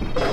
you.